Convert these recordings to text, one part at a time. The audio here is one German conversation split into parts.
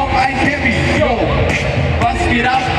kommt ein Teppich. Yo, was geht ab?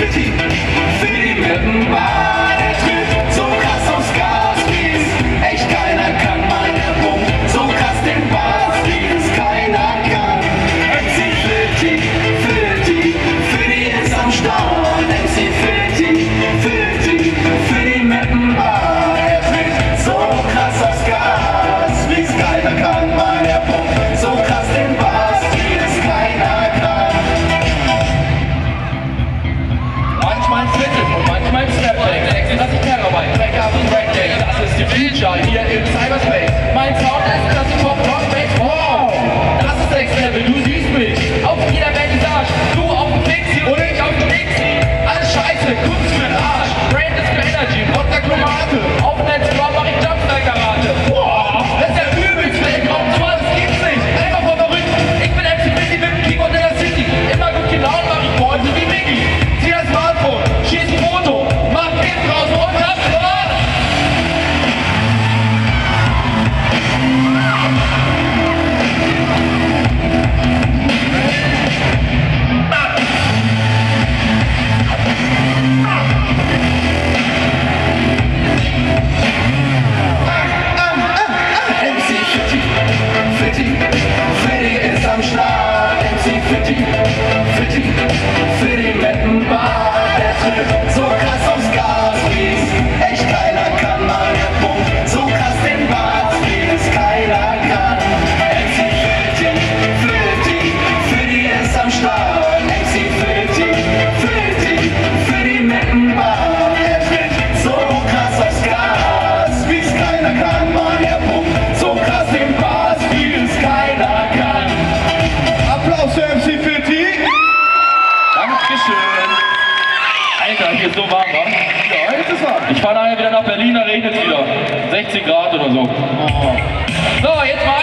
City, City mit dem Ball, der trifft so krass aufs Gas, fließt. echt keiner kann mal der Punkt, so krass den Ball, fließt. keiner kann. FC City, City, die ist am Start, FC City, City, City mit dem Ball, der trifft so krass aufs Gas, fließt. keiner kann mal der Punkt. Feature hier im Cyberspace. Mein Sound ist klasse vom Rock Wow! Das ist Next Level, weil so warm war. Ja, jetzt ist warm. Ich fahre nachher wieder nach Berlin, da regnet es wieder. 60 Grad oder so. Oh. So, jetzt mal.